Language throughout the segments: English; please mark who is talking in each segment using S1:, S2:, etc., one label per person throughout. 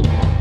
S1: Thank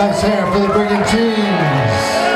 S2: Beck hair, for the Brigantines.